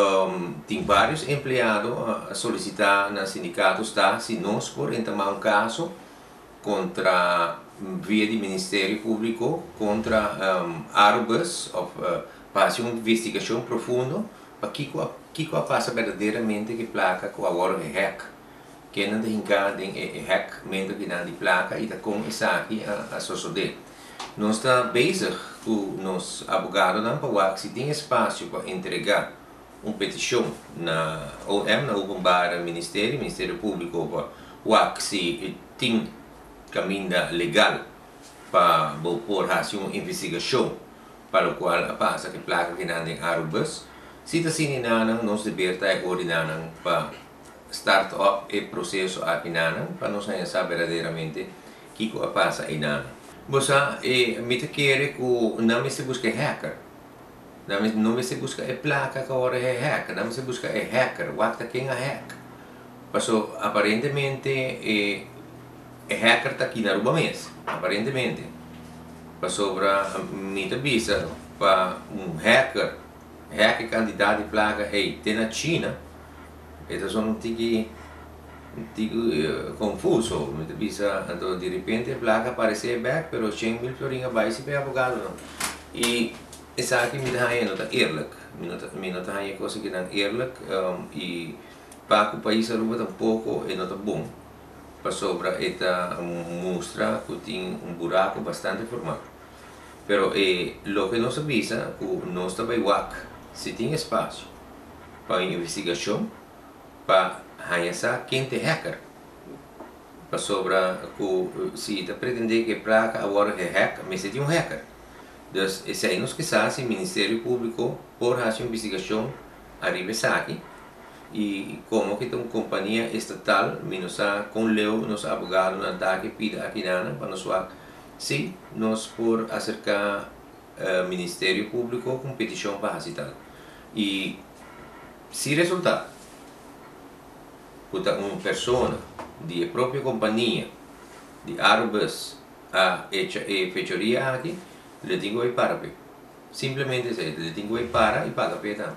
um, tem vários empregados a solicitar no sindicato está se nós por entamar um caso contra via de Ministério Público contra um, Arbus of, uh, para uma investigação profunda para que que passa verdadeiramente que placa com agora é hack que não tem em é hack mendo que não de placa e tá com isso aqui a, a sociedade nós está bezig com nos abogados não para se tem espaço para entregar uma petição na OM na openbare Ministério Ministério Público para o se tem caminho legal para pôr uma investigação para o qual passa que placa que não tem arubas se está sininanan nos liberta e ordinanan para start up e processo a pinanan para nós saber verdadeiramente que passa aí nana. Você e não me se busca hacker. Não me, se busca é placa que agora é hacker, não se busca é hacker, que quem é hack. Passou aparentemente e é hacker está aqui na Aruba mesmo, aparentemente. Passou para me visa para um hacker hacker candidato placa hey, tem na China. Então são um tique tique confuso, me bisa então de repente placa aparece back, pero 100 mil florinha vai se para abogado. E essa aqui me dá aí nota eerlijk, me nota me nota aí coisa que não eerlijk um, e para o país aruba tampouco é nota bom. Para sobra esta mostra que tem um buraco bastante formal. Pero eh, lo que nos avisa que não está bem se tem espaço para investigação, para conhecer quem é hacker, para sobre se está pretender que placa agora é hacker, mas se tem um hacker. Nos que sabe, o Ministério Público por fazer investigação arriba aqui e como que tem uma companhia estatal, menos com leu nos abogados na DAC pida aqui nana para nos se nós por acercar uh, Ministério Público com petição para tal. E se resultar uma pessoa de própria companhia de árvores a hecha e fechoria aqui, Le tengo ahí para, Simplemente se le tengo ahí para y para, aprieta.